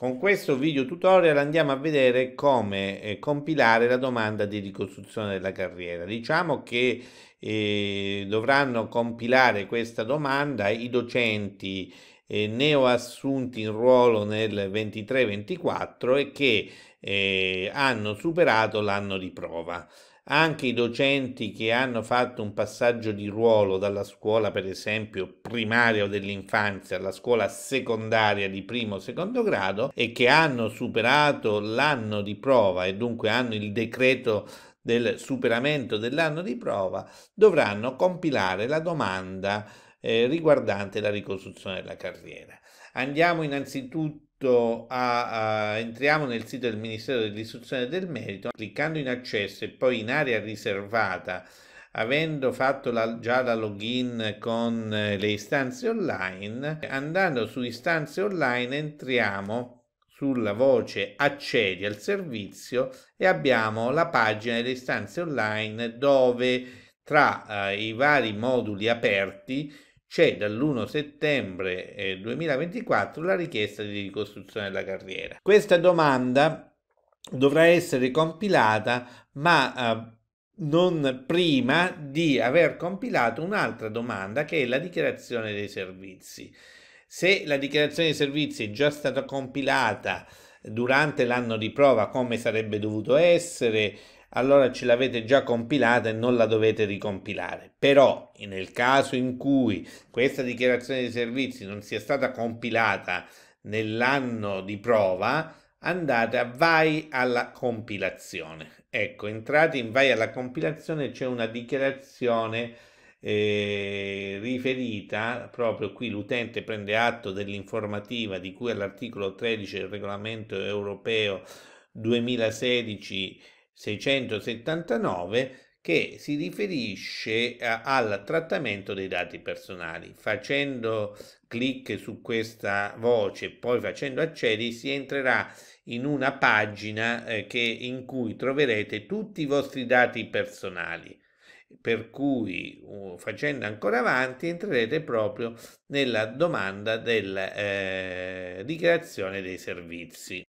Con questo video tutorial andiamo a vedere come eh, compilare la domanda di ricostruzione della carriera. Diciamo che eh, dovranno compilare questa domanda i docenti eh, neoassunti in ruolo nel 23-24 e che eh, hanno superato l'anno di prova anche i docenti che hanno fatto un passaggio di ruolo dalla scuola, per esempio, primaria o dell'infanzia alla scuola secondaria di primo o secondo grado e che hanno superato l'anno di prova e dunque hanno il decreto del superamento dell'anno di prova, dovranno compilare la domanda eh, riguardante la ricostruzione della carriera. Andiamo innanzitutto a, a, entriamo nel sito del Ministero dell'Istruzione del Merito, cliccando in accesso e poi in area riservata, avendo fatto la, già la login con eh, le istanze online, andando su istanze online entriamo sulla voce accedi al servizio e abbiamo la pagina delle istanze online dove tra eh, i vari moduli aperti c'è dall'1 settembre 2024 la richiesta di ricostruzione della carriera. Questa domanda dovrà essere compilata ma eh, non prima di aver compilato un'altra domanda che è la dichiarazione dei servizi. Se la dichiarazione dei servizi è già stata compilata durante l'anno di prova come sarebbe dovuto essere, allora ce l'avete già compilata e non la dovete ricompilare. Però nel caso in cui questa dichiarazione di servizi non sia stata compilata nell'anno di prova, andate a vai alla compilazione. Ecco, entrate in vai alla compilazione, c'è una dichiarazione eh, riferita, proprio qui l'utente prende atto dell'informativa di cui all'articolo 13 del regolamento europeo 2016 679 che si riferisce a, al trattamento dei dati personali. Facendo clic su questa voce e poi facendo accedi si entrerà in una pagina eh, che, in cui troverete tutti i vostri dati personali per cui facendo ancora avanti entrerete proprio nella domanda della eh, dichiarazione dei servizi.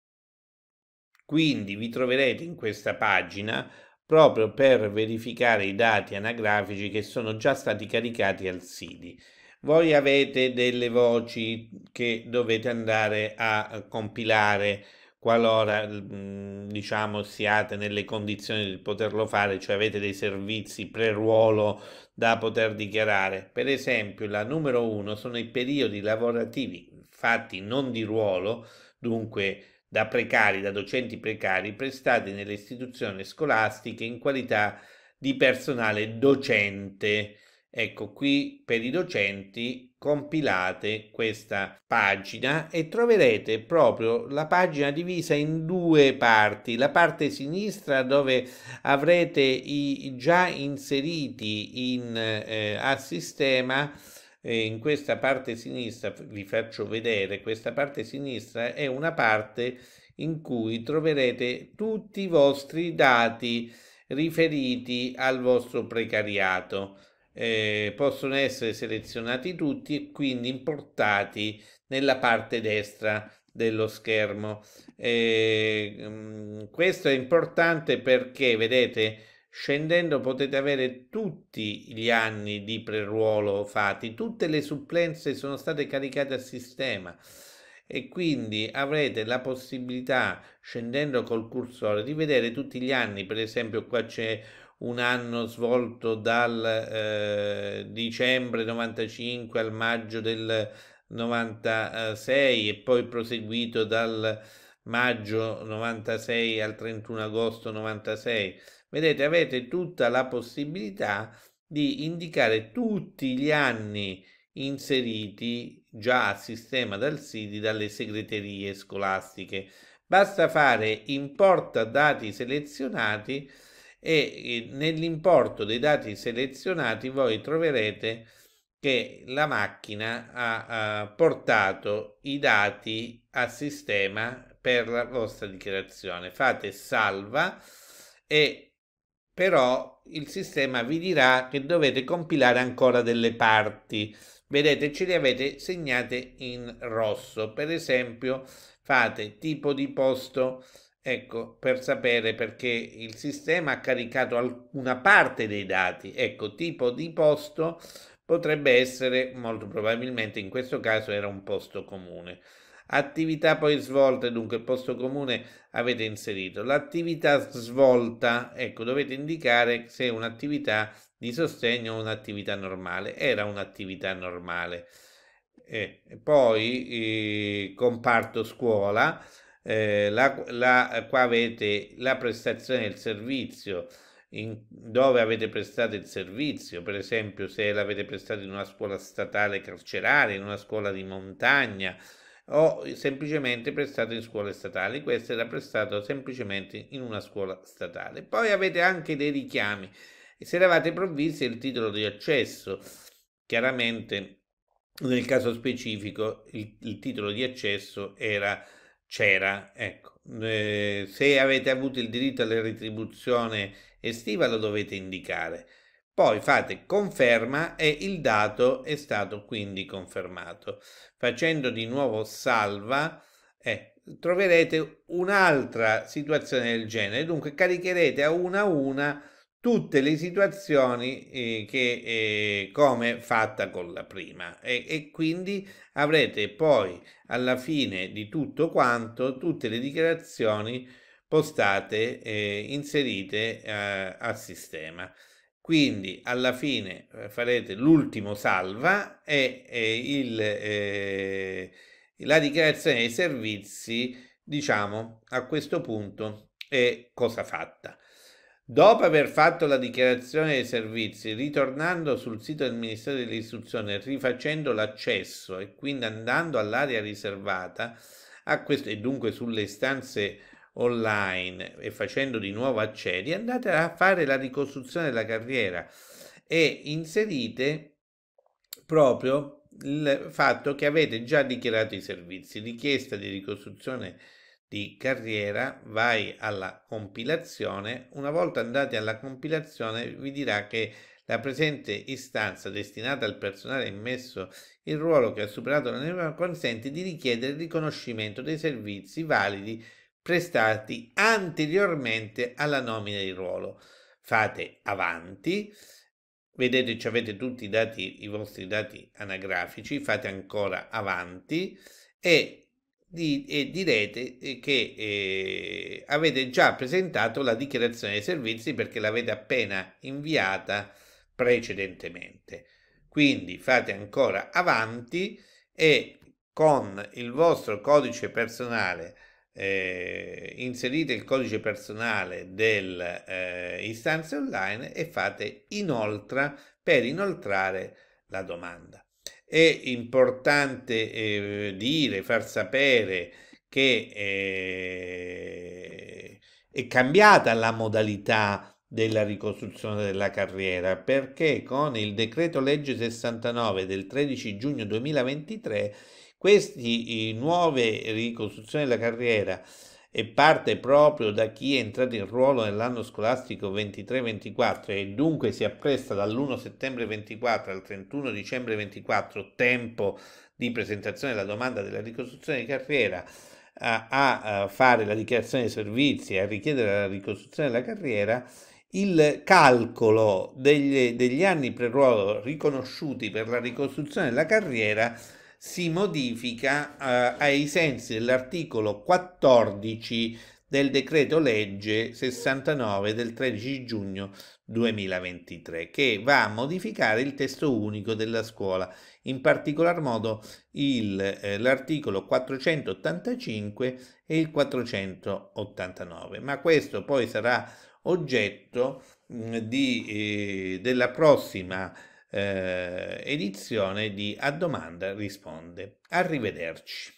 Quindi vi troverete in questa pagina proprio per verificare i dati anagrafici che sono già stati caricati al SIDI. Voi avete delle voci che dovete andare a compilare qualora mm, diciamo siate nelle condizioni di poterlo fare, cioè avete dei servizi pre-ruolo da poter dichiarare. Per esempio, la numero uno sono i periodi lavorativi fatti non di ruolo, dunque da precari, da docenti precari prestati nelle istituzioni scolastiche in qualità di personale docente. Ecco qui per i docenti compilate questa pagina e troverete proprio la pagina divisa in due parti. La parte sinistra dove avrete i già inseriti in, eh, a sistema in questa parte sinistra vi faccio vedere questa parte sinistra è una parte in cui troverete tutti i vostri dati riferiti al vostro precariato. Eh, possono essere selezionati tutti e quindi importati nella parte destra dello schermo. Eh, questo è importante perché vedete Scendendo potete avere tutti gli anni di preruolo fatti, tutte le supplenze sono state caricate al sistema e quindi avrete la possibilità, scendendo col cursore, di vedere tutti gli anni, per esempio qua c'è un anno svolto dal eh, dicembre 95 al maggio del 96 e poi proseguito dal maggio 96 al 31 agosto 96 Vedete, avete tutta la possibilità di indicare tutti gli anni inseriti già a sistema dal SIDI dalle segreterie scolastiche. Basta fare importa dati selezionati e nell'importo dei dati selezionati voi troverete che la macchina ha, ha portato i dati a sistema per la vostra dichiarazione. Fate salva e però il sistema vi dirà che dovete compilare ancora delle parti, vedete ce li avete segnate in rosso. Per esempio fate tipo di posto ecco per sapere perché il sistema ha caricato una parte dei dati. Ecco tipo di posto potrebbe essere molto probabilmente in questo caso era un posto comune attività poi svolte dunque il posto comune avete inserito. L'attività svolta ecco dovete indicare se è un'attività di sostegno o un'attività normale. Era un'attività normale. E poi eh, comparto scuola eh, la, la, qua avete la prestazione del servizio. In, dove avete prestato il servizio, per esempio se l'avete prestato in una scuola statale carceraria, in una scuola di montagna o semplicemente prestato in scuole statali, questo era prestato semplicemente in una scuola statale. Poi avete anche dei richiami se eravate provvisti il titolo di accesso, chiaramente nel caso specifico il, il titolo di accesso era c'era, ecco, eh, se avete avuto il diritto alla retribuzione estiva lo dovete indicare. Poi fate conferma e il dato è stato quindi confermato. Facendo di nuovo salva, eh, troverete un'altra situazione del genere. Dunque caricherete a una a una tutte le situazioni eh, che eh, come fatta con la prima e, e, quindi avrete poi alla fine di tutto quanto tutte le dichiarazioni postate eh, inserite eh, al sistema quindi alla fine eh, farete l'ultimo salva e, e il, eh, la dichiarazione dei servizi diciamo a questo punto è cosa fatta. Dopo aver fatto la dichiarazione dei servizi, ritornando sul sito del Ministero dell'Istruzione, rifacendo l'accesso e quindi andando all'area riservata questo, e dunque sulle istanze online e facendo di nuovo accedi, andate a fare la ricostruzione della carriera e inserite proprio il fatto che avete già dichiarato i servizi, richiesta di ricostruzione di carriera vai alla compilazione. Una volta andati alla compilazione vi dirà che la presente istanza destinata al personale immesso il ruolo che ha superato la norma consente di richiedere il riconoscimento dei servizi validi prestati anteriormente alla nomina di ruolo fate avanti vedete ci avete tutti i dati i vostri dati anagrafici fate ancora avanti e di, e direte eh, che eh, avete già presentato la dichiarazione dei servizi perché l'avete appena inviata precedentemente. Quindi fate ancora avanti e con il vostro codice personale eh, inserite il codice personale dell'istanza eh, online e fate inoltre per inoltrare la domanda. È importante eh, dire, far sapere che eh, è cambiata la modalità della ricostruzione della carriera perché con il decreto legge 69 del 13 giugno 2023 queste nuove ricostruzioni della carriera e parte proprio da chi è entrato in ruolo nell'anno scolastico 23-24 e dunque si appresta dall'1 settembre 24 al 31 dicembre 24, tempo di presentazione della domanda della ricostruzione di carriera, a, a fare la dichiarazione dei servizi e a richiedere la ricostruzione della carriera, il calcolo degli, degli anni pre-ruolo riconosciuti per la ricostruzione della carriera si modifica eh, ai sensi dell'articolo 14 del decreto legge 69 del 13 giugno 2023 che va a modificare il testo unico della scuola, in particolar modo eh, l'articolo 485 e il 489, ma questo poi sarà oggetto mh, di, eh, della prossima eh, edizione di A Domanda Risponde. Arrivederci.